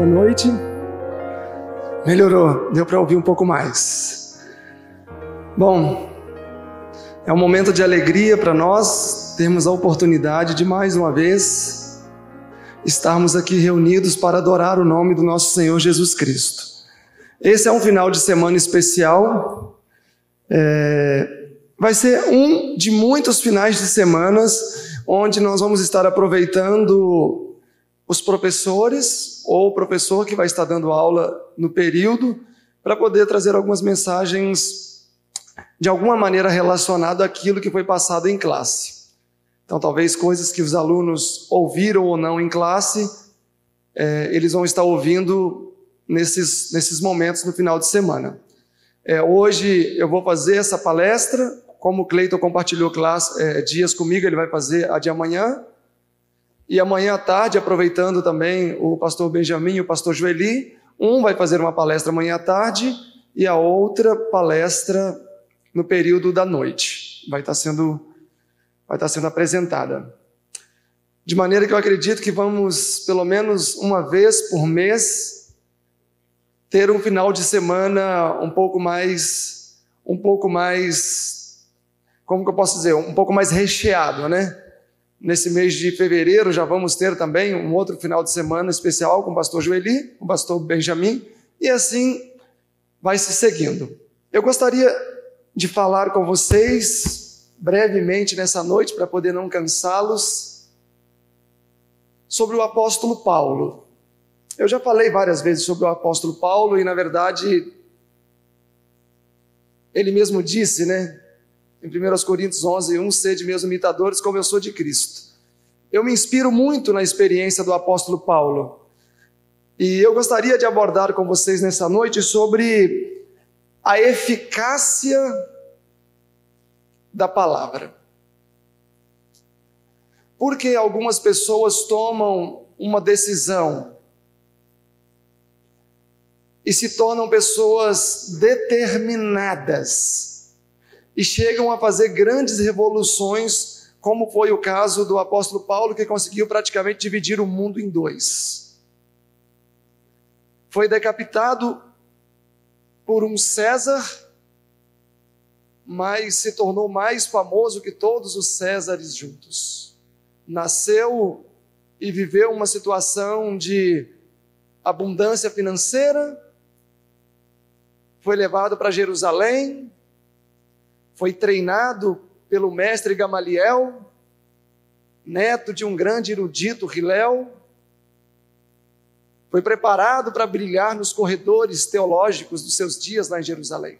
Boa noite. Melhorou, deu para ouvir um pouco mais. Bom, é um momento de alegria para nós termos a oportunidade de mais uma vez estarmos aqui reunidos para adorar o nome do nosso Senhor Jesus Cristo. Esse é um final de semana especial. É, vai ser um de muitos finais de semanas onde nós vamos estar aproveitando os professores ou o professor que vai estar dando aula no período para poder trazer algumas mensagens de alguma maneira relacionado àquilo que foi passado em classe. Então, talvez coisas que os alunos ouviram ou não em classe, é, eles vão estar ouvindo nesses, nesses momentos no final de semana. É, hoje eu vou fazer essa palestra, como o Cleiton compartilhou é, dias comigo, ele vai fazer a de amanhã. E amanhã à tarde, aproveitando também o pastor Benjamin e o pastor Joeli, um vai fazer uma palestra amanhã à tarde e a outra palestra no período da noite. Vai estar sendo, vai estar sendo apresentada. De maneira que eu acredito que vamos, pelo menos uma vez por mês, ter um final de semana um pouco mais, um pouco mais, como que eu posso dizer, um pouco mais recheado, né? Nesse mês de fevereiro já vamos ter também um outro final de semana especial com o pastor Joeli, com o pastor Benjamin, e assim vai se seguindo. Eu gostaria de falar com vocês brevemente nessa noite, para poder não cansá-los, sobre o apóstolo Paulo. Eu já falei várias vezes sobre o apóstolo Paulo e, na verdade, ele mesmo disse, né, em 1 Coríntios 11, 1, sede meus imitadores como eu sou de Cristo. Eu me inspiro muito na experiência do apóstolo Paulo. E eu gostaria de abordar com vocês nessa noite sobre a eficácia da palavra. Porque algumas pessoas tomam uma decisão e se tornam pessoas determinadas e chegam a fazer grandes revoluções, como foi o caso do apóstolo Paulo, que conseguiu praticamente dividir o mundo em dois. Foi decapitado por um César, mas se tornou mais famoso que todos os Césares juntos. Nasceu e viveu uma situação de abundância financeira, foi levado para Jerusalém, foi treinado pelo mestre Gamaliel, neto de um grande erudito Hilel, foi preparado para brilhar nos corredores teológicos dos seus dias lá em Jerusalém.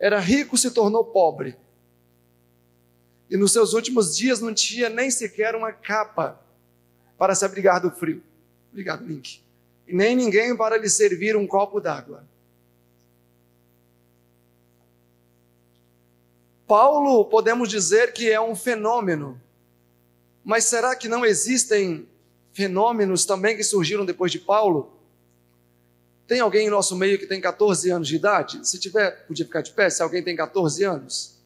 Era rico, se tornou pobre. E nos seus últimos dias não tinha nem sequer uma capa para se abrigar do frio. Obrigado, Link e nem ninguém para lhe servir um copo d'água. Paulo, podemos dizer que é um fenômeno, mas será que não existem fenômenos também que surgiram depois de Paulo? Tem alguém em nosso meio que tem 14 anos de idade? Se tiver, podia ficar de pé, se alguém tem 14 anos.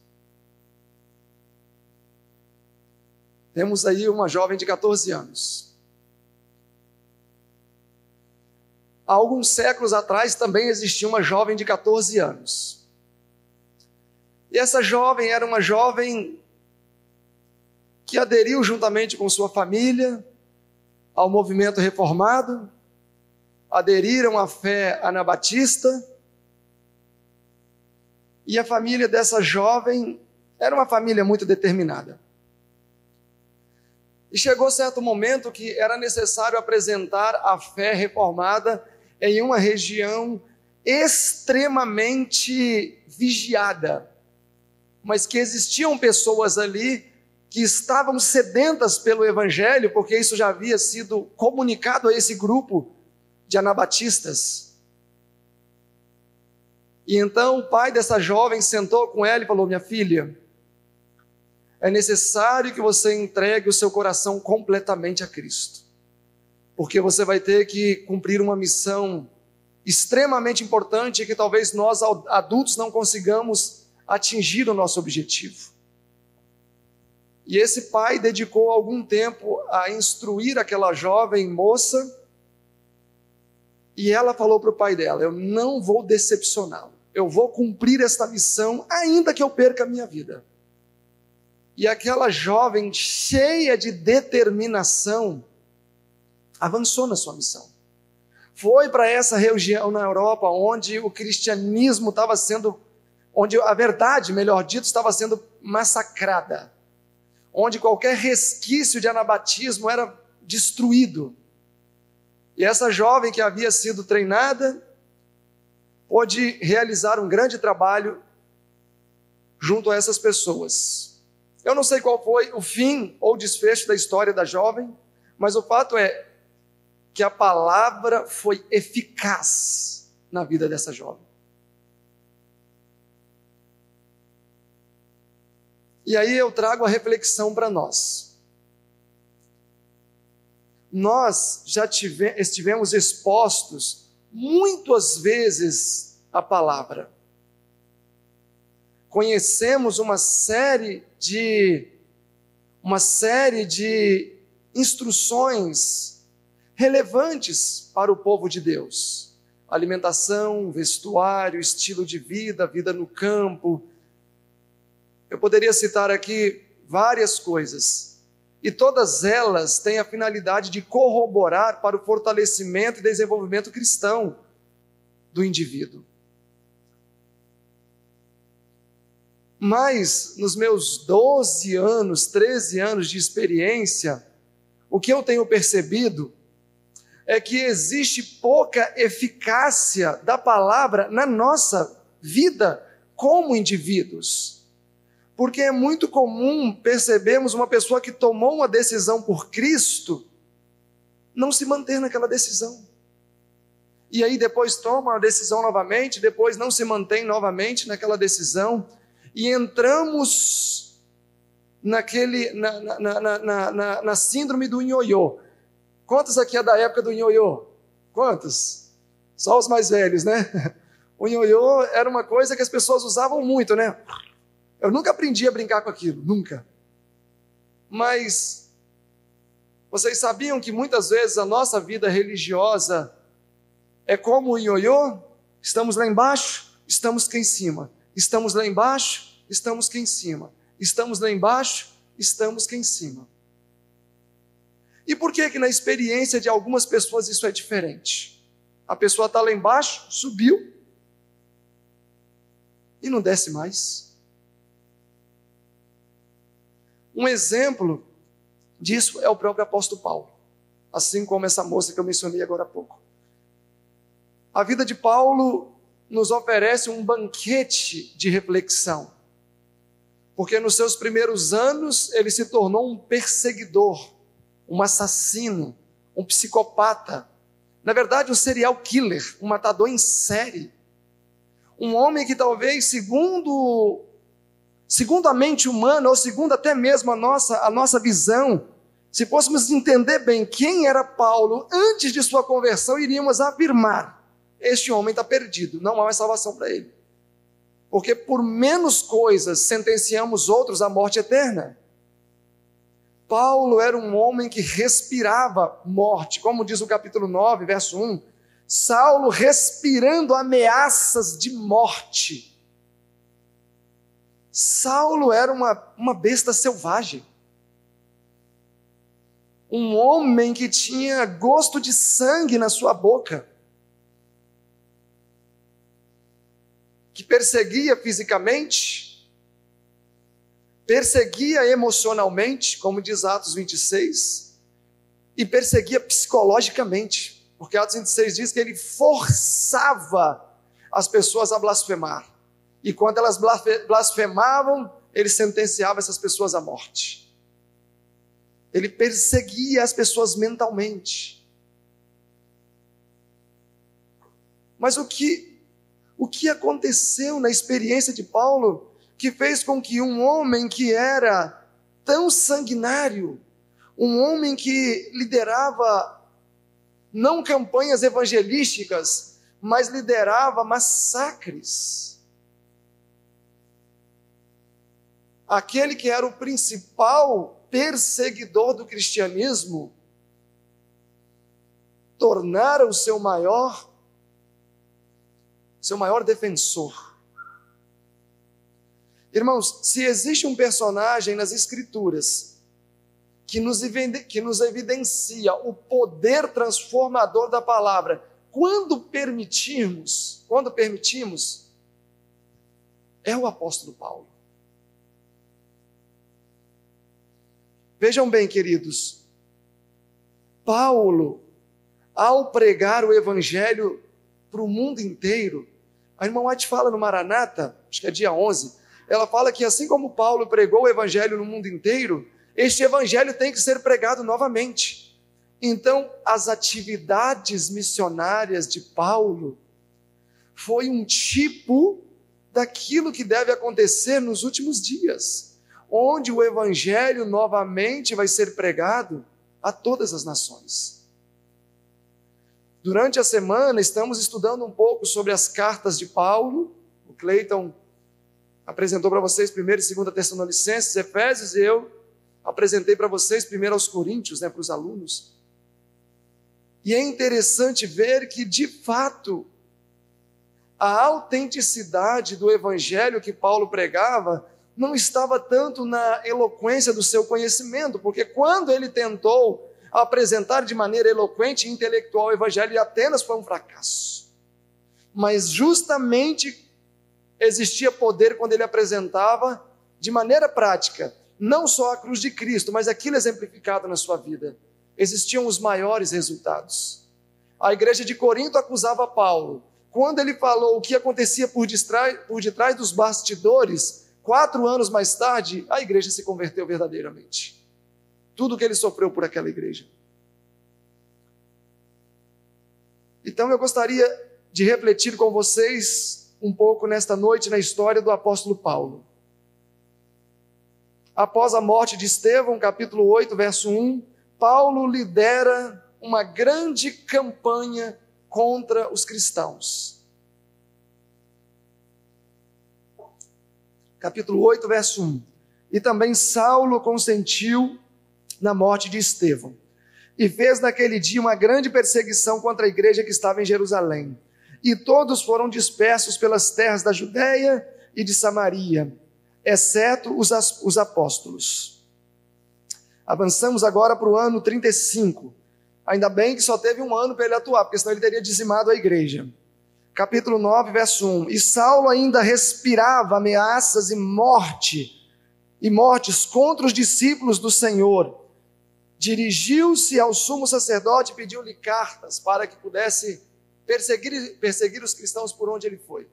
Temos aí uma jovem de 14 anos. há alguns séculos atrás também existia uma jovem de 14 anos. E essa jovem era uma jovem que aderiu juntamente com sua família ao movimento reformado, aderiram à fé anabatista, e a família dessa jovem era uma família muito determinada. E chegou certo momento que era necessário apresentar a fé reformada em uma região extremamente vigiada, mas que existiam pessoas ali que estavam sedentas pelo Evangelho, porque isso já havia sido comunicado a esse grupo de anabatistas. E então o pai dessa jovem sentou com ela e falou: Minha filha, é necessário que você entregue o seu coração completamente a Cristo porque você vai ter que cumprir uma missão extremamente importante que talvez nós adultos não consigamos atingir o nosso objetivo. E esse pai dedicou algum tempo a instruir aquela jovem moça E ela falou para o pai dela: Eu não vou decepcioná-lo. Eu vou cumprir esta missão, ainda que eu perca a minha vida. E aquela jovem, cheia de determinação, avançou na sua missão. Foi para essa região na Europa onde o cristianismo estava sendo, onde a verdade, melhor dito, estava sendo massacrada, onde qualquer resquício de anabatismo era destruído. E essa jovem que havia sido treinada pôde realizar um grande trabalho junto a essas pessoas. Eu não sei qual foi o fim ou desfecho da história da jovem, mas o fato é que a palavra foi eficaz na vida dessa jovem. E aí eu trago a reflexão para nós. Nós já tive, estivemos expostos muitas vezes à palavra conhecemos uma série de uma série de instruções relevantes para o povo de Deus. Alimentação, vestuário, estilo de vida, vida no campo. Eu poderia citar aqui várias coisas, e todas elas têm a finalidade de corroborar para o fortalecimento e desenvolvimento cristão do indivíduo. Mas nos meus 12 anos, 13 anos de experiência, o que eu tenho percebido é que existe pouca eficácia da palavra na nossa vida como indivíduos. Porque é muito comum percebermos uma pessoa que tomou uma decisão por Cristo não se manter naquela decisão. E aí depois toma uma decisão novamente, depois não se mantém novamente naquela decisão e entramos naquele, na, na, na, na, síndrome do nhoiô. Quantos aqui é da época do nhoiô? Quantos? Só os mais velhos, né? O nhoiô era uma coisa que as pessoas usavam muito, né? Eu nunca aprendi a brincar com aquilo, nunca. Mas vocês sabiam que muitas vezes a nossa vida religiosa é como o ioiô? Estamos lá embaixo, estamos aqui em cima. Estamos lá embaixo, estamos aqui em cima. Estamos lá embaixo, estamos aqui em cima. E por que que na experiência de algumas pessoas isso é diferente? A pessoa está lá embaixo, subiu e não desce mais. Um exemplo disso é o próprio apóstolo Paulo, assim como essa moça que eu mencionei agora há pouco. A vida de Paulo nos oferece um banquete de reflexão. Porque nos seus primeiros anos ele se tornou um perseguidor, um assassino, um psicopata. Na verdade, um serial killer, um matador em série. Um homem que talvez, segundo, segundo a mente humana, ou segundo até mesmo a nossa, a nossa visão, se fôssemos entender bem quem era Paulo antes de sua conversão, iríamos afirmar este homem está perdido, não há mais salvação para ele. Porque por menos coisas sentenciamos outros à morte eterna. Paulo era um homem que respirava morte, como diz o capítulo 9, verso 1. Saulo respirando ameaças de morte. Saulo era uma, uma besta selvagem. Um homem que tinha gosto de sangue na sua boca. que perseguia fisicamente, perseguia emocionalmente, como diz Atos 26, e perseguia psicologicamente, porque Atos 26 diz que ele forçava as pessoas a blasfemar. E quando elas blasfemavam, ele sentenciava essas pessoas à morte. Ele perseguia as pessoas mentalmente. Mas o que o que aconteceu na experiência de Paulo que fez com que um homem que era tão sanguinário, um homem que liderava não campanhas evangelísticas, mas liderava massacres. Aquele que era o principal perseguidor do cristianismo, tornara o seu maior seu maior defensor. Irmãos, se existe um personagem nas escrituras que nos, que nos evidencia o poder transformador da palavra, quando permitirmos, quando permitimos, é o apóstolo Paulo. Vejam bem, queridos, Paulo, ao pregar o evangelho para o mundo inteiro, a irmã White fala no Maranata, acho que é dia 11, ela fala que assim como Paulo pregou o evangelho no mundo inteiro, este evangelho tem que ser pregado novamente. Então, as atividades missionárias de Paulo foi um tipo daquilo que deve acontecer nos últimos dias, onde o evangelho novamente vai ser pregado a todas as nações. Durante a semana estamos estudando um pouco sobre as cartas de Paulo. O Cleiton apresentou para vocês primeiro e segunda Tessalonicenses, Efésios, e eu apresentei para vocês primeiro aos Coríntios, né, para os alunos. E é interessante ver que, de fato, a autenticidade do evangelho que Paulo pregava não estava tanto na eloquência do seu conhecimento, porque quando ele tentou apresentar de maneira eloquente e intelectual o evangelho de Atenas foi um fracasso. Mas justamente existia poder quando ele apresentava de maneira prática, não só a cruz de Cristo, mas aquilo exemplificado na sua vida. Existiam os maiores resultados. A igreja de Corinto acusava Paulo. Quando ele falou o que acontecia por por detrás dos bastidores, quatro anos mais tarde, a igreja se converteu verdadeiramente tudo que ele sofreu por aquela igreja. Então eu gostaria de refletir com vocês um pouco nesta noite na história do apóstolo Paulo. Após a morte de Estevão, capítulo 8, verso 1, Paulo lidera uma grande campanha contra os cristãos. Capítulo 8, verso 1. E também Saulo consentiu na morte de Estevão. E fez naquele dia uma grande perseguição contra a igreja que estava em Jerusalém. E todos foram dispersos pelas terras da Judéia e de Samaria, exceto os, os apóstolos. Avançamos agora para o ano 35. Ainda bem que só teve um ano para ele atuar, porque senão ele teria dizimado a igreja. Capítulo 9, verso 1. E Saulo ainda respirava ameaças e morte, e mortes contra os discípulos do Senhor dirigiu-se ao sumo sacerdote e pediu-lhe cartas para que pudesse perseguir, perseguir os cristãos por onde ele foi.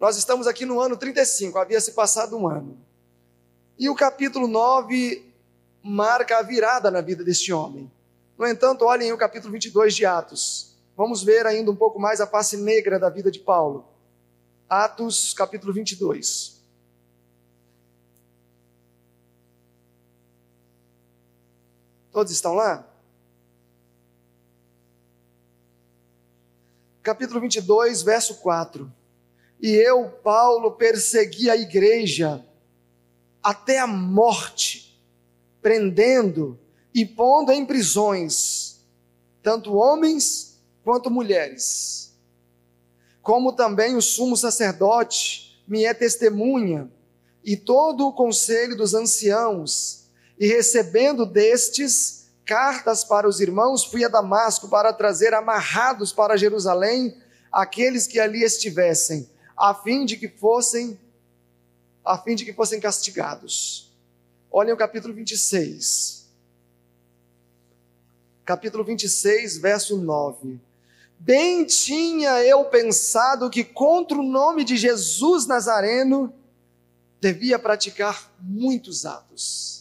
Nós estamos aqui no ano 35, havia se passado um ano. E o capítulo 9 marca a virada na vida deste homem. No entanto, olhem o capítulo 22 de Atos. Vamos ver ainda um pouco mais a face negra da vida de Paulo. Atos, capítulo 22. Todos estão lá? Capítulo 22, verso 4. E eu, Paulo, persegui a igreja até a morte, prendendo e pondo em prisões, tanto homens quanto mulheres. Como também o sumo sacerdote me é testemunha, e todo o conselho dos anciãos, e recebendo destes cartas para os irmãos, fui a Damasco para trazer amarrados para Jerusalém aqueles que ali estivessem, a fim de que fossem a fim de que fossem castigados. Olhem o capítulo 26. Capítulo 26, verso 9. Bem tinha eu pensado que contra o nome de Jesus Nazareno devia praticar muitos atos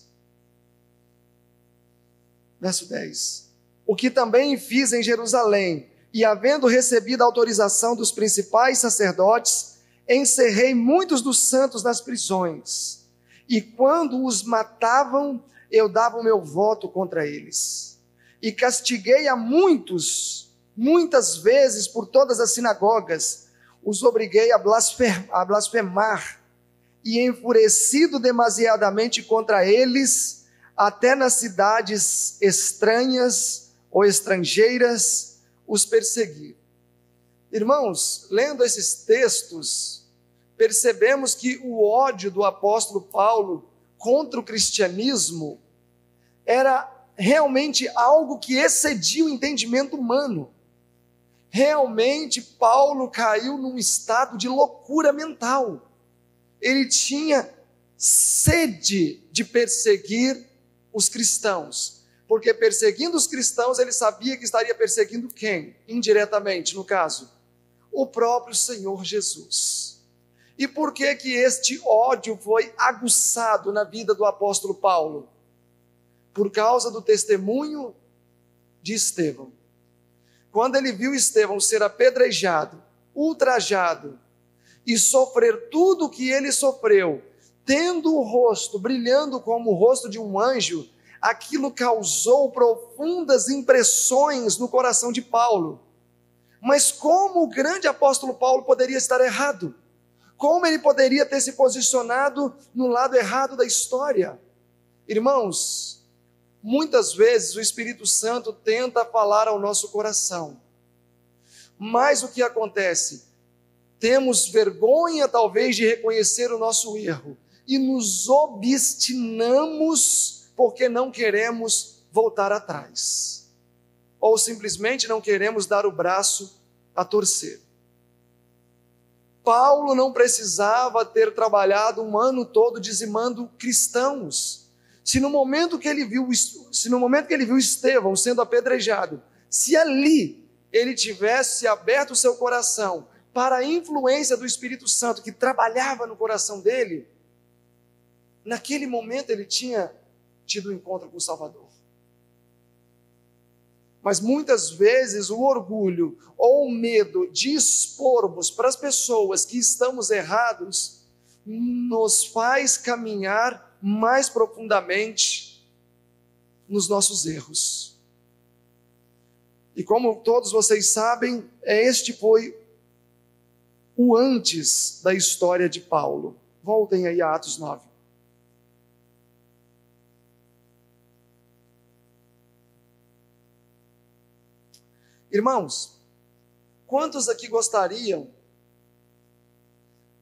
Verso 10. O que também fiz em Jerusalém, e havendo recebido a autorização dos principais sacerdotes, encerrei muitos dos santos nas prisões. E quando os matavam, eu dava o meu voto contra eles. E castiguei a muitos, muitas vezes por todas as sinagogas, os obriguei a blasfemar, a blasfemar e enfurecido demasiadamente contra eles, até nas cidades estranhas ou estrangeiras os perseguir. Irmãos, lendo esses textos, percebemos que o ódio do apóstolo Paulo contra o cristianismo era realmente algo que excedia o entendimento humano. Realmente, Paulo caiu num estado de loucura mental. Ele tinha sede de perseguir os cristãos, porque perseguindo os cristãos, ele sabia que estaria perseguindo quem? Indiretamente, no caso, o próprio Senhor Jesus. E por que que este ódio foi aguçado na vida do apóstolo Paulo? Por causa do testemunho de Estevão. Quando ele viu Estevão ser apedrejado, ultrajado e sofrer tudo o que ele sofreu, tendo o rosto brilhando como o rosto de um anjo, aquilo causou profundas impressões no coração de Paulo. Mas como o grande apóstolo Paulo poderia estar errado? Como ele poderia ter se posicionado no lado errado da história? Irmãos, Muitas vezes o Espírito Santo tenta falar ao nosso coração. Mas o que acontece? Temos vergonha, talvez, de reconhecer o nosso erro e nos obstinamos porque não queremos voltar atrás. Ou simplesmente não queremos dar o braço a torcer. Paulo não precisava ter trabalhado um ano todo dizimando cristãos se no momento que ele viu, se no momento que ele viu Estevão sendo apedrejado, se ali ele tivesse aberto o seu coração para a influência do Espírito Santo que trabalhava no coração dele, naquele momento ele tinha tido um encontro com o Salvador. Mas muitas vezes o orgulho ou o medo de expormos para as pessoas que estamos errados nos faz caminhar mais profundamente nos nossos erros. E como todos vocês sabem, este foi o antes da história de Paulo. Voltem aí a Atos 9. Irmãos, quantos aqui gostariam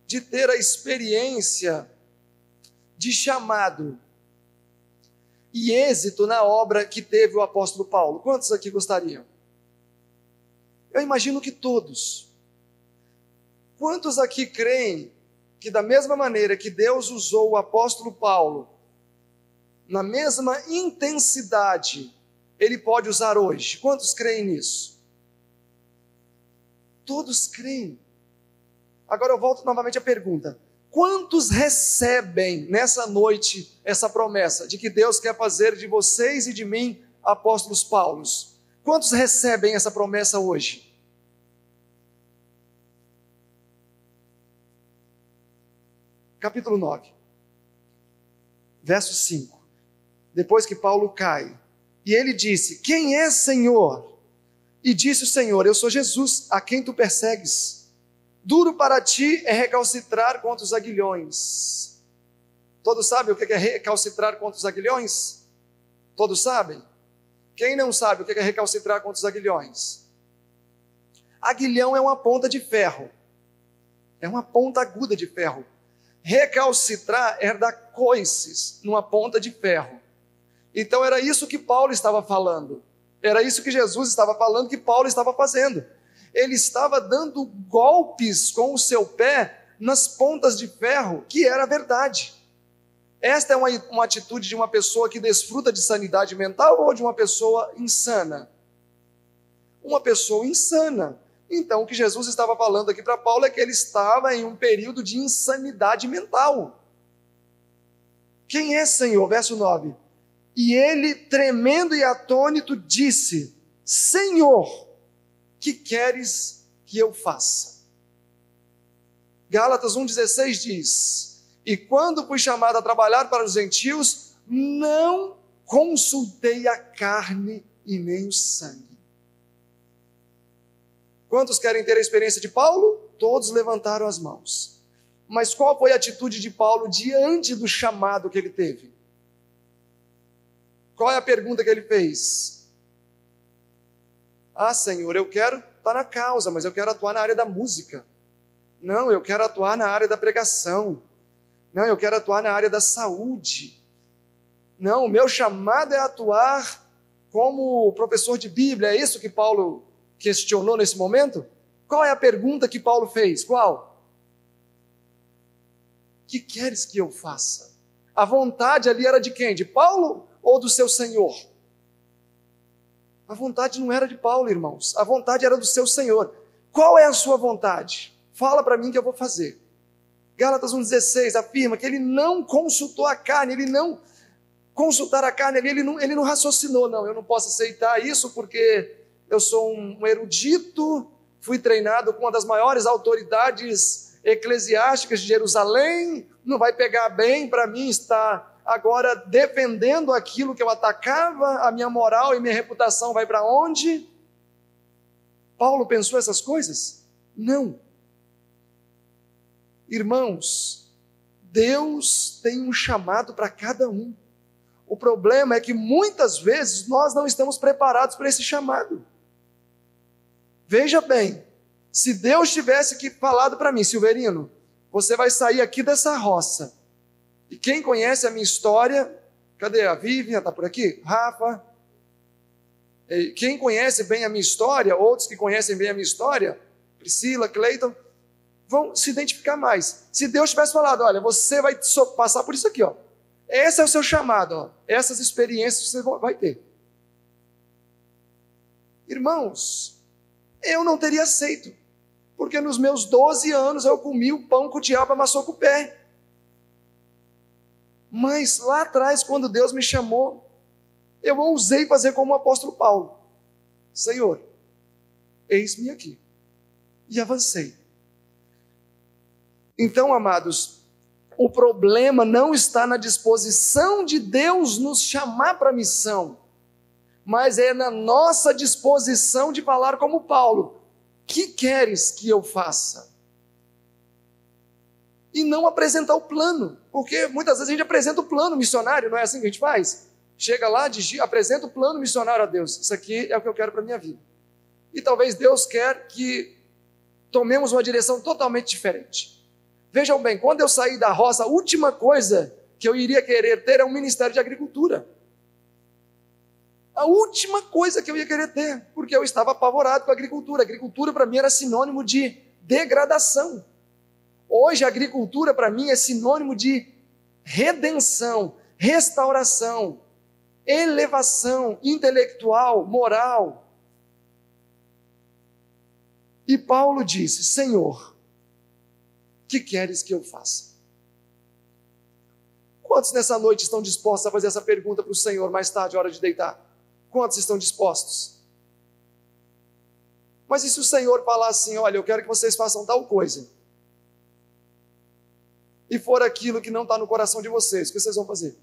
de ter a experiência de chamado e êxito na obra que teve o apóstolo Paulo. Quantos aqui gostariam? Eu imagino que todos. Quantos aqui creem que, da mesma maneira que Deus usou o apóstolo Paulo, na mesma intensidade, ele pode usar hoje? Quantos creem nisso? Todos creem. Agora eu volto novamente à pergunta: Quantos recebem nessa noite essa promessa de que Deus quer fazer de vocês e de mim apóstolos Paulos? Quantos recebem essa promessa hoje? Capítulo 9, verso 5. Depois que Paulo cai, e ele disse: Quem é Senhor? E disse o Senhor: Eu sou Jesus, a quem tu persegues. Duro para ti é recalcitrar contra os aguilhões. Todos sabem o que é recalcitrar contra os aguilhões? Todos sabem? Quem não sabe o que é recalcitrar contra os aguilhões? Aguilhão é uma ponta de ferro. É uma ponta aguda de ferro. Recalcitrar é dar coices numa ponta de ferro. Então era isso que Paulo estava falando. Era isso que Jesus estava falando, que Paulo estava fazendo ele estava dando golpes com o seu pé nas pontas de ferro, que era verdade. Esta é uma, uma atitude de uma pessoa que desfruta de sanidade mental ou de uma pessoa insana? Uma pessoa insana. Então, o que Jesus estava falando aqui para Paulo é que ele estava em um período de insanidade mental. Quem é Senhor? Verso 9. E ele, tremendo e atônito, disse: Senhor, que queres que eu faça? Gálatas 1,16 diz: E quando fui chamado a trabalhar para os gentios, não consultei a carne e nem o sangue. Quantos querem ter a experiência de Paulo? Todos levantaram as mãos. Mas qual foi a atitude de Paulo diante do chamado que ele teve? Qual é a pergunta que ele fez? Ah, Senhor, eu quero estar na causa, mas eu quero atuar na área da música. Não, eu quero atuar na área da pregação. Não, eu quero atuar na área da saúde. Não, o meu chamado é atuar como professor de Bíblia. É isso que Paulo questionou nesse momento? Qual é a pergunta que Paulo fez? Qual? Que queres que eu faça? A vontade ali era de quem? De Paulo ou do seu Senhor? A vontade não era de Paulo, irmãos. A vontade era do seu Senhor. Qual é a sua vontade? Fala para mim que eu vou fazer. Gálatas 1,16 afirma que ele não consultou a carne, ele não consultar a carne ele não, ele não raciocinou, não, eu não posso aceitar isso porque eu sou um erudito, fui treinado com uma das maiores autoridades eclesiásticas de Jerusalém, não vai pegar bem para mim estar agora defendendo aquilo que eu atacava, a minha moral e minha reputação vai para onde? Paulo pensou essas coisas? Não. Irmãos, Deus tem um chamado para cada um. O problema é que muitas vezes nós não estamos preparados para esse chamado. Veja bem, se Deus tivesse que falado para mim, Silverino, você vai sair aqui dessa roça. E quem conhece a minha história, cadê a Vivian? Está por aqui? Rafa? Quem conhece bem a minha história, outros que conhecem bem a minha história, Priscila, Cleiton, vão se identificar mais. Se Deus tivesse falado, olha, você vai passar por isso aqui, ó. Esse é o seu chamado, ó. essas experiências você vai ter. Irmãos, eu não teria aceito, porque nos meus 12 anos eu comi o pão que o diabo amassou com o pé. Mas lá atrás, quando Deus me chamou, eu ousei fazer como o apóstolo Paulo: Senhor, eis-me aqui. E avancei. Então, amados, o problema não está na disposição de Deus nos chamar para a missão, mas é na nossa disposição de falar como Paulo: que queres que eu faça? E não apresentar o plano, porque muitas vezes a gente apresenta o plano missionário, não é assim que a gente faz? Chega lá, apresenta o plano missionário a Deus. Isso aqui é o que eu quero para a minha vida. E talvez Deus quer que tomemos uma direção totalmente diferente. Vejam bem, quando eu saí da roça, a última coisa que eu iria querer ter é um ministério de agricultura. A última coisa que eu ia querer ter, porque eu estava apavorado com a agricultura. A agricultura para mim era sinônimo de degradação. Hoje a agricultura para mim é sinônimo de redenção, restauração, elevação intelectual, moral. E Paulo disse: Senhor, que queres que eu faça? Quantos nessa noite estão dispostos a fazer essa pergunta para o Senhor mais tarde, hora de deitar? Quantos estão dispostos? Mas e se o Senhor falar assim: olha, eu quero que vocês façam tal coisa, e for aquilo que não está no coração de vocês, o que vocês vão fazer?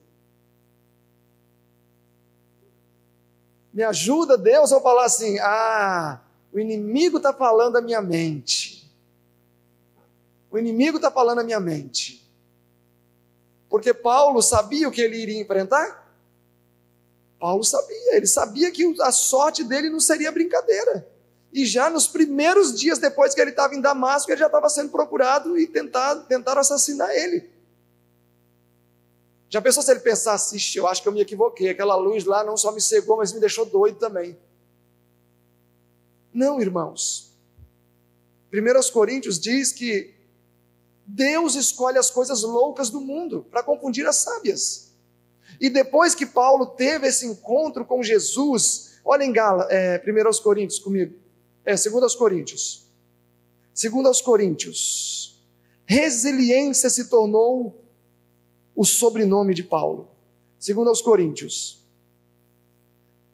Me ajuda, Deus, ou falar assim: ah, o inimigo está falando a minha mente. O inimigo está falando na minha mente. Porque Paulo sabia o que ele iria enfrentar? Paulo sabia, ele sabia que a sorte dele não seria brincadeira. E já nos primeiros dias depois que ele estava em Damasco, ele já estava sendo procurado e tentado, tentaram assassinar ele. Já pensou se ele pensasse, eu acho que eu me equivoquei, aquela luz lá não só me cegou, mas me deixou doido também. Não, irmãos. 1 Coríntios diz que Deus escolhe as coisas loucas do mundo para confundir as sábias. E depois que Paulo teve esse encontro com Jesus, olha em Gala, é, 1 Coríntios comigo, é, 2 Coríntios, 2 Coríntios, resiliência se tornou o sobrenome de Paulo. 2 Coríntios,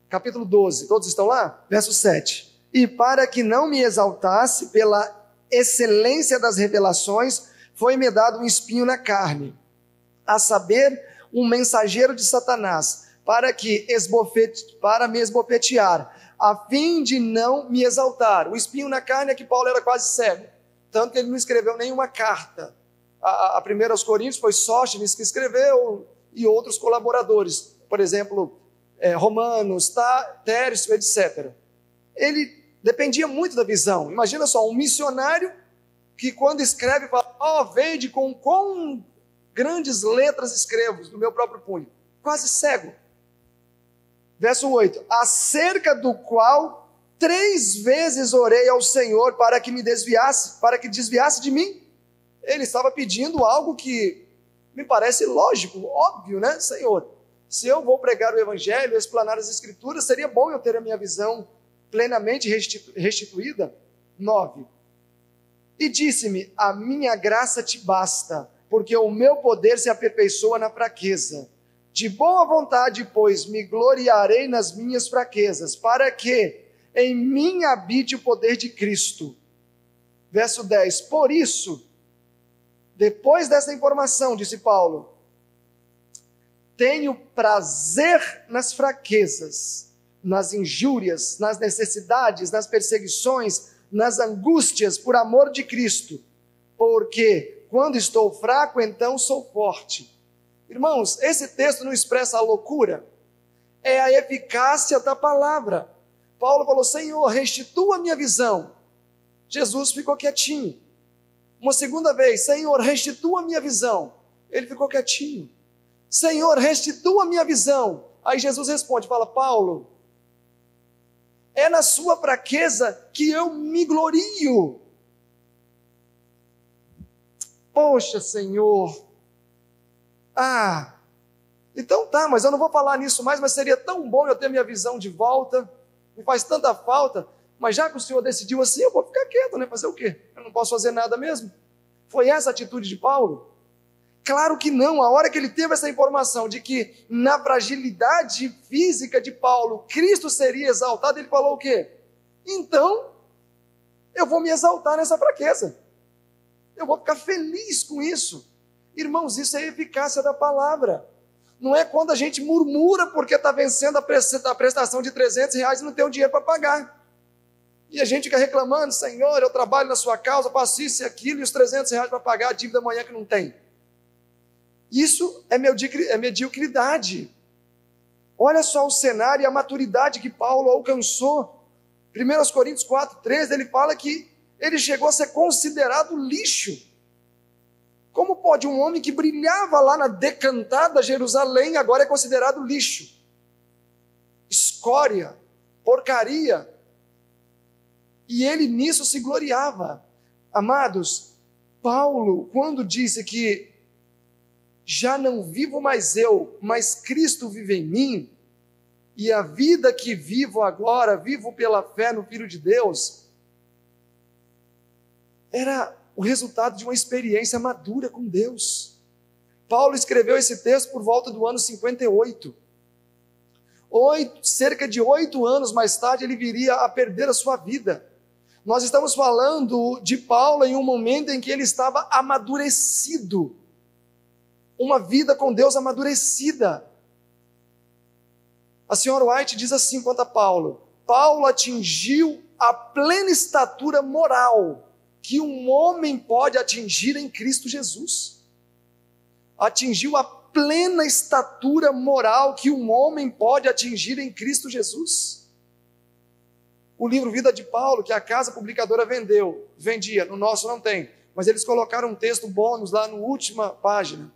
capítulo 12, todos estão lá? Verso 7. E para que não me exaltasse pela excelência das revelações, foi-me dado um espinho na carne, a saber, um mensageiro de Satanás, para que esbofete, para me esbofetear, a fim de não me exaltar. O espinho na carne é que Paulo era quase cego, tanto que ele não escreveu nenhuma carta. A, a primeira aos Coríntios foi Sóstenes que escreveu e outros colaboradores. Por exemplo, é, Romanos, tá, Tércio, etc. Ele dependia muito da visão. Imagina só, um missionário que quando escreve fala, ó, oh, vende com quão grandes letras escrevo no meu próprio punho. Quase cego. Verso 8: Acerca do qual três vezes orei ao Senhor para que me desviasse, para que desviasse de mim. Ele estava pedindo algo que me parece lógico, óbvio, né, Senhor? Se eu vou pregar o Evangelho, explanar as Escrituras, seria bom eu ter a minha visão plenamente restituída? 9. E disse-me: A minha graça te basta, porque o meu poder se aperfeiçoa na fraqueza. De boa vontade, pois, me gloriarei nas minhas fraquezas, para que em mim habite o poder de Cristo. Verso 10: Por isso, depois dessa informação, disse Paulo, tenho prazer nas fraquezas, nas injúrias, nas necessidades, nas perseguições, nas angústias por amor de Cristo, porque quando estou fraco, então sou forte. Irmãos, esse texto não expressa a loucura, é a eficácia da palavra. Paulo falou: Senhor, restitua a minha visão. Jesus ficou quietinho. Uma segunda vez, Senhor, restitua a minha visão. Ele ficou quietinho. Senhor, restitua a minha visão. Aí Jesus responde, fala, Paulo, é na sua fraqueza que eu me glorio. Poxa, Senhor. Ah, então tá, mas eu não vou falar nisso mais, mas seria tão bom eu ter minha visão de volta. Me faz tanta falta. Mas já que o Senhor decidiu assim, eu vou ficar quieto, né? Fazer o quê? Eu não posso fazer nada mesmo. Foi essa a atitude de Paulo? Claro que não. A hora que ele teve essa informação de que na fragilidade física de Paulo, Cristo seria exaltado, ele falou o quê? Então, eu vou me exaltar nessa fraqueza. Eu vou ficar feliz com isso. Irmãos, isso é a eficácia da palavra. Não é quando a gente murmura porque está vencendo a prestação de 300 reais e não tem o dinheiro para pagar. E a gente fica reclamando, Senhor, eu trabalho na sua causa, faço isso e aquilo, e os 300 reais para pagar a dívida amanhã que não tem. Isso é, é mediocridade. Olha só o cenário e a maturidade que Paulo alcançou. 1 Coríntios 4, 13, ele fala que ele chegou a ser considerado lixo. Como pode um homem que brilhava lá na decantada Jerusalém agora é considerado lixo? Escória, porcaria, e ele nisso se gloriava. Amados, Paulo, quando disse que já não vivo mais eu, mas Cristo vive em mim, e a vida que vivo agora, vivo pela fé no Filho de Deus, era o resultado de uma experiência madura com Deus. Paulo escreveu esse texto por volta do ano 58. Oito, cerca de oito anos mais tarde, ele viria a perder a sua vida. Nós estamos falando de Paulo em um momento em que ele estava amadurecido. Uma vida com Deus amadurecida. A senhora White diz assim quanto a Paulo: Paulo atingiu a plena estatura moral que um homem pode atingir em Cristo Jesus. Atingiu a plena estatura moral que um homem pode atingir em Cristo Jesus o livro Vida de Paulo, que a casa publicadora vendeu, vendia, no nosso não tem, mas eles colocaram um texto bônus lá na última página,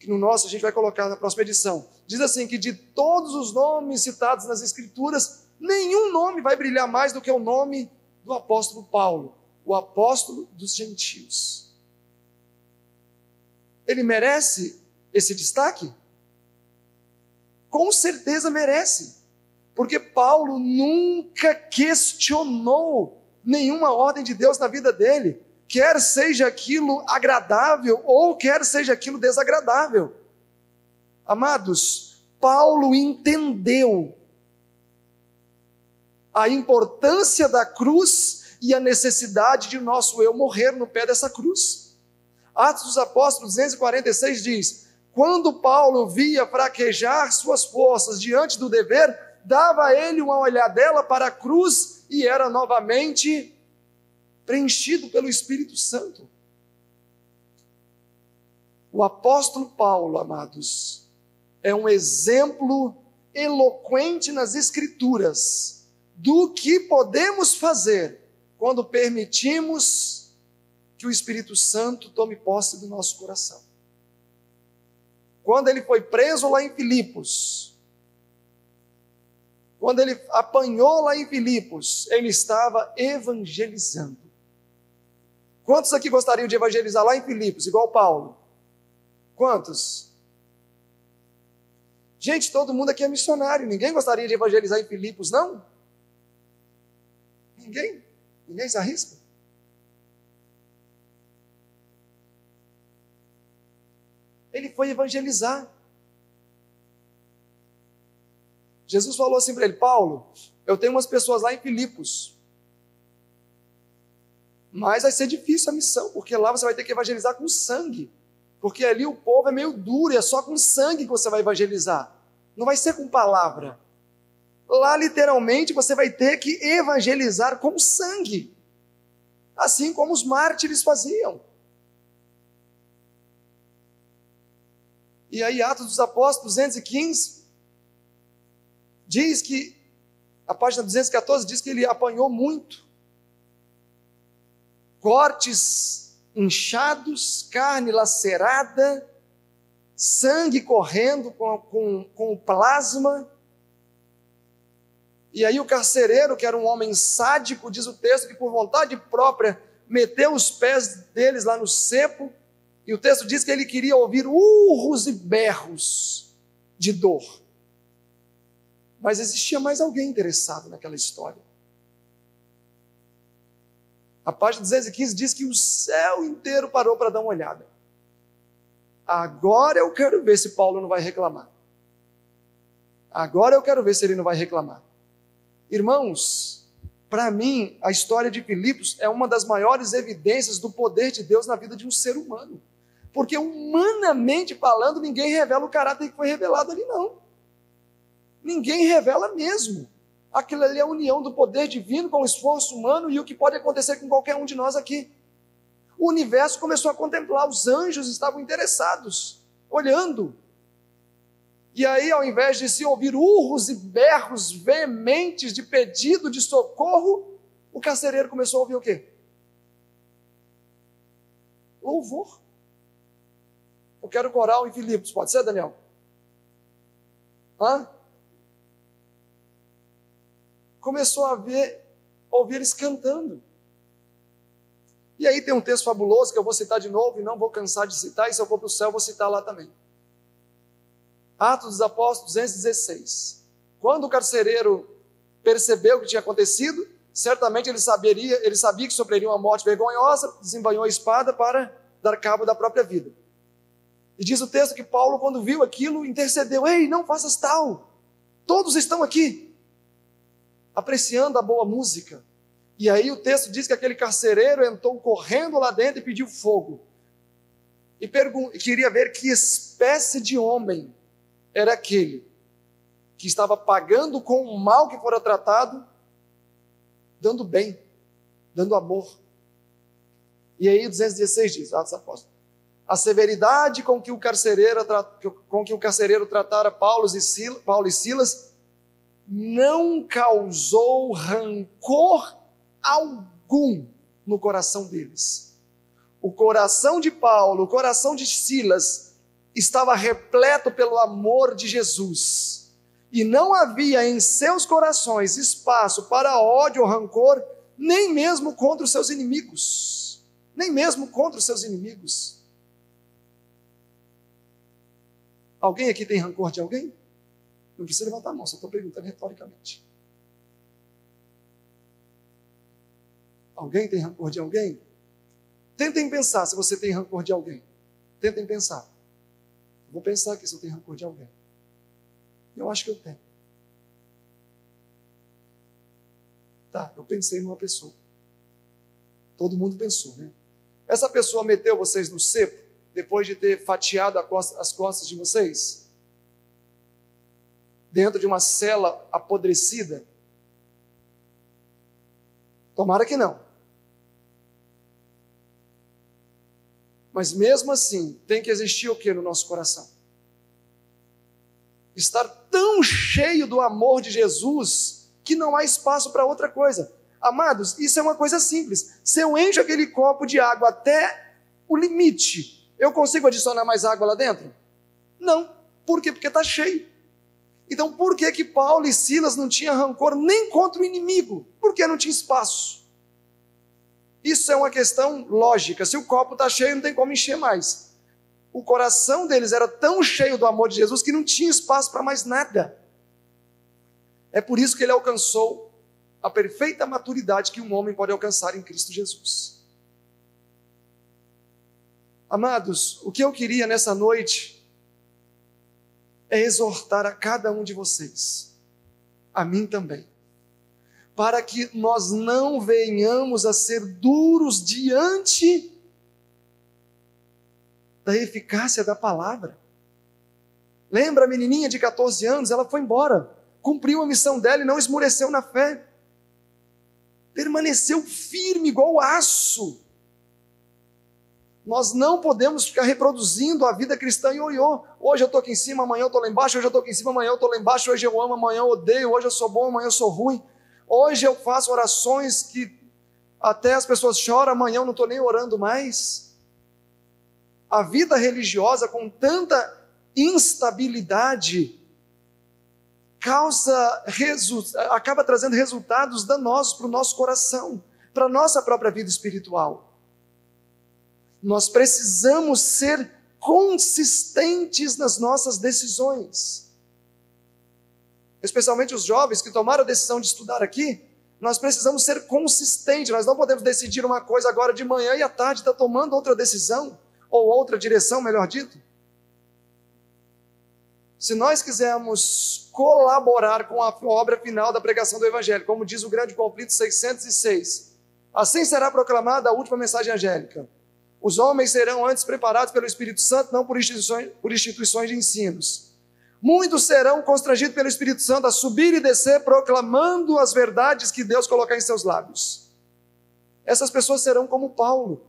que no nosso a gente vai colocar na próxima edição. Diz assim: que de todos os nomes citados nas Escrituras, nenhum nome vai brilhar mais do que o nome do apóstolo Paulo, o apóstolo dos gentios. Ele merece esse destaque? Com certeza merece. Porque Paulo nunca questionou nenhuma ordem de Deus na vida dele, quer seja aquilo agradável ou quer seja aquilo desagradável. Amados, Paulo entendeu a importância da cruz e a necessidade de nosso eu morrer no pé dessa cruz. Atos dos Apóstolos 246 diz: Quando Paulo via fraquejar suas forças diante do dever, dava a ele uma olhadela para a cruz e era novamente preenchido pelo Espírito Santo. O apóstolo Paulo, amados, é um exemplo eloquente nas Escrituras do que podemos fazer quando permitimos que o Espírito Santo tome posse do nosso coração. Quando ele foi preso lá em Filipos, quando ele apanhou lá em Filipos, ele estava evangelizando. Quantos aqui gostariam de evangelizar lá em Filipos, igual Paulo? Quantos? Gente, todo mundo aqui é missionário. Ninguém gostaria de evangelizar em Filipos, não? Ninguém? Ninguém se arrisca? Ele foi evangelizar. Jesus falou assim para ele: Paulo, eu tenho umas pessoas lá em Filipos. Mas vai ser difícil a missão, porque lá você vai ter que evangelizar com sangue. Porque ali o povo é meio duro e é só com sangue que você vai evangelizar. Não vai ser com palavra. Lá, literalmente, você vai ter que evangelizar com sangue. Assim como os mártires faziam. E aí, Atos dos Apóstolos 215 diz que, a página 214 diz que ele apanhou muito. Cortes inchados, carne lacerada, sangue correndo com, com, com o plasma. E aí o carcereiro, que era um homem sádico, diz o texto, que por vontade própria meteu os pés deles lá no cepo, e o texto diz que ele queria ouvir urros e berros de dor. Mas existia mais alguém interessado naquela história. A página 215 diz que o céu inteiro parou para dar uma olhada. Agora eu quero ver se Paulo não vai reclamar. Agora eu quero ver se ele não vai reclamar. Irmãos, para mim, a história de Filipos é uma das maiores evidências do poder de Deus na vida de um ser humano. Porque, humanamente falando, ninguém revela o caráter que foi revelado ali, não. Ninguém revela mesmo. Aquilo ali é a união do poder divino com o esforço humano e o que pode acontecer com qualquer um de nós aqui. O universo começou a contemplar, os anjos estavam interessados, olhando. E aí, ao invés de se ouvir urros e berros veementes de pedido de socorro, o carcereiro começou a ouvir o quê? Louvor. Eu quero coral em Filipos, pode ser, Daniel? Hã? Começou a ver, ouvir eles cantando. E aí tem um texto fabuloso que eu vou citar de novo e não vou cansar de citar, e se eu for para o céu, vou citar lá também. Atos dos Apóstolos 216. Quando o carcereiro percebeu o que tinha acontecido, certamente ele saberia, ele sabia que sofreria uma morte vergonhosa, desembanhou a espada para dar cabo da própria vida. E diz o texto que Paulo, quando viu aquilo, intercedeu: Ei, não faças tal, todos estão aqui, apreciando a boa música. E aí o texto diz que aquele carcereiro entrou correndo lá dentro e pediu fogo. E queria ver que espécie de homem era aquele que estava pagando com o mal que fora tratado, dando bem, dando amor. E aí 216 diz, Atos Apóstolos, a severidade com que o carcereiro, com que o carcereiro tratara Paulo e, Silas, Paulo e Silas não causou rancor algum no coração deles. O coração de Paulo, o coração de Silas estava repleto pelo amor de Jesus. E não havia em seus corações espaço para ódio ou rancor, nem mesmo contra os seus inimigos. Nem mesmo contra os seus inimigos. Alguém aqui tem rancor de alguém? Não precisa levantar a mão, só estou perguntando retoricamente. Alguém tem rancor de alguém? Tentem pensar se você tem rancor de alguém. Tentem pensar. Vou pensar aqui se eu tenho rancor de alguém. Eu acho que eu tenho. Tá, eu pensei numa pessoa. Todo mundo pensou, né? Essa pessoa meteu vocês no cepo depois de ter fatiado as costas de vocês? Dentro de uma cela apodrecida? Tomara que não. Mas mesmo assim, tem que existir o que no nosso coração? estar tão cheio do amor de Jesus que não há espaço para outra coisa. Amados, isso é uma coisa simples. Se eu encho aquele copo de água até o limite, eu consigo adicionar mais água lá dentro? Não. Por quê? Porque está cheio. Então, por que que Paulo e Silas não tinham rancor nem contra o inimigo? Porque não tinha espaço. Isso é uma questão lógica. Se o copo está cheio, não tem como encher mais. O coração deles era tão cheio do amor de Jesus que não tinha espaço para mais nada. É por isso que ele alcançou a perfeita maturidade que um homem pode alcançar em Cristo Jesus. Amados, o que eu queria nessa noite é exortar a cada um de vocês, a mim também, para que nós não venhamos a ser duros diante da eficácia da palavra. Lembra a menininha de 14 anos? Ela foi embora, cumpriu a missão dela e não esmureceu na fé. Permaneceu firme, igual aço. Nós não podemos ficar reproduzindo a vida cristã em oiô. Hoje eu estou aqui em cima, amanhã eu estou lá embaixo, hoje eu estou aqui em cima, amanhã eu estou lá embaixo, hoje eu amo, amanhã eu odeio, hoje eu sou bom, amanhã eu sou ruim. Hoje eu faço orações que até as pessoas choram, amanhã eu não estou nem orando mais. A vida religiosa com tanta instabilidade causa acaba trazendo resultados danosos para o nosso coração, para a nossa própria vida espiritual. Nós precisamos ser consistentes nas nossas decisões. Especialmente os jovens que tomaram a decisão de estudar aqui, nós precisamos ser consistentes. Nós não podemos decidir uma coisa agora de manhã e à tarde estar tá tomando outra decisão, ou outra direção, melhor dito. Se nós quisermos colaborar com a obra final da pregação do Evangelho, como diz o grande conflito 606, assim será proclamada a última mensagem angélica. Os homens serão antes preparados pelo Espírito Santo, não por instituições, por instituições de ensinos. Muitos serão constrangidos pelo Espírito Santo a subir e descer, proclamando as verdades que Deus colocar em seus lábios. Essas pessoas serão como Paulo.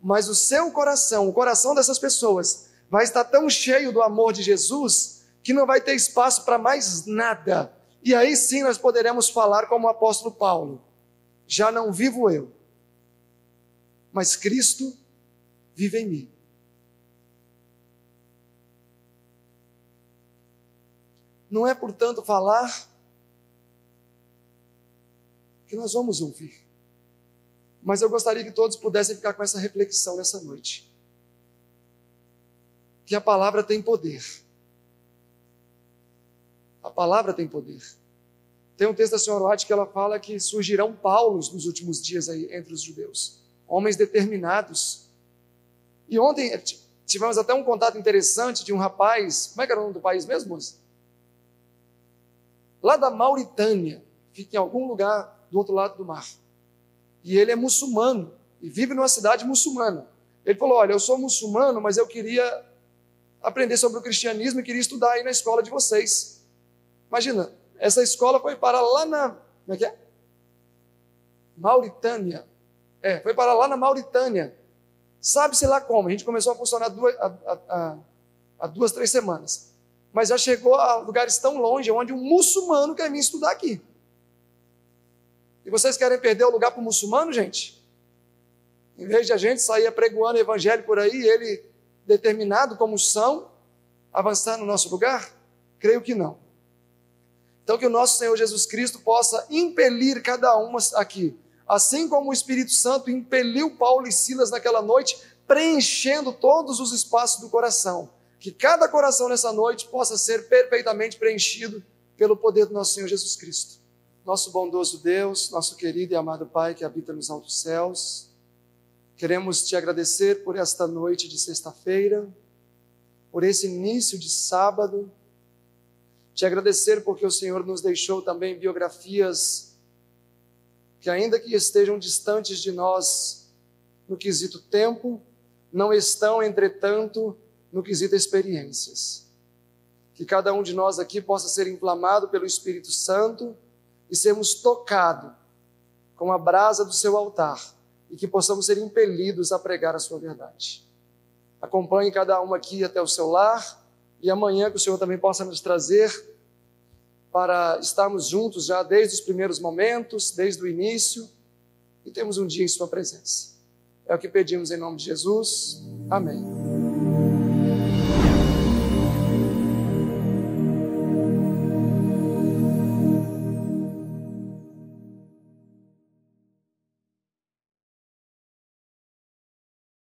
Mas o seu coração, o coração dessas pessoas, vai estar tão cheio do amor de Jesus que não vai ter espaço para mais nada. E aí sim nós poderemos falar como o apóstolo Paulo: já não vivo eu mas Cristo vive em mim. Não é, portanto, falar que nós vamos ouvir. Mas eu gostaria que todos pudessem ficar com essa reflexão nessa noite. Que a palavra tem poder. A palavra tem poder. Tem um texto da senhora White que ela fala que surgirão Paulos nos últimos dias aí entre os judeus homens determinados. E ontem eh, tivemos até um contato interessante de um rapaz, como é que era o nome do país mesmo, moça? Lá da Mauritânia, fica em algum lugar do outro lado do mar. E ele é muçulmano e vive numa cidade muçulmana. Ele falou: Olha, eu sou muçulmano, mas eu queria aprender sobre o cristianismo e queria estudar aí na escola de vocês. Imagina, essa escola foi para lá na. Como é que é? Mauritânia. É, foi para lá na Mauritânia. Sabe-se lá como. A gente começou a funcionar duas, há duas, três semanas. Mas já chegou a lugares tão longe onde um muçulmano quer vir estudar aqui. E vocês querem perder o lugar para o muçulmano, gente? Em vez de a gente sair apregoando o evangelho por aí, ele, determinado como são, avançar no nosso lugar? Creio que não. Então, que o nosso Senhor Jesus Cristo possa impelir cada um aqui assim como o Espírito Santo impeliu Paulo e Silas naquela noite, preenchendo todos os espaços do coração. Que cada coração nessa noite possa ser perfeitamente preenchido pelo poder do nosso Senhor Jesus Cristo. Nosso bondoso Deus, nosso querido e amado Pai que habita nos altos céus, queremos te agradecer por esta noite de sexta-feira, por esse início de sábado, te agradecer porque o Senhor nos deixou também biografias que, ainda que estejam distantes de nós no quesito tempo, não estão, entretanto, no quesito experiências. Que cada um de nós aqui possa ser inflamado pelo Espírito Santo e sermos tocados com a brasa do seu altar e que possamos ser impelidos a pregar a sua verdade. Acompanhe cada um aqui até o seu lar e amanhã que o Senhor também possa nos trazer para estarmos juntos já desde os primeiros momentos, desde o início, e temos um dia em Sua presença. É o que pedimos em nome de Jesus. Amém.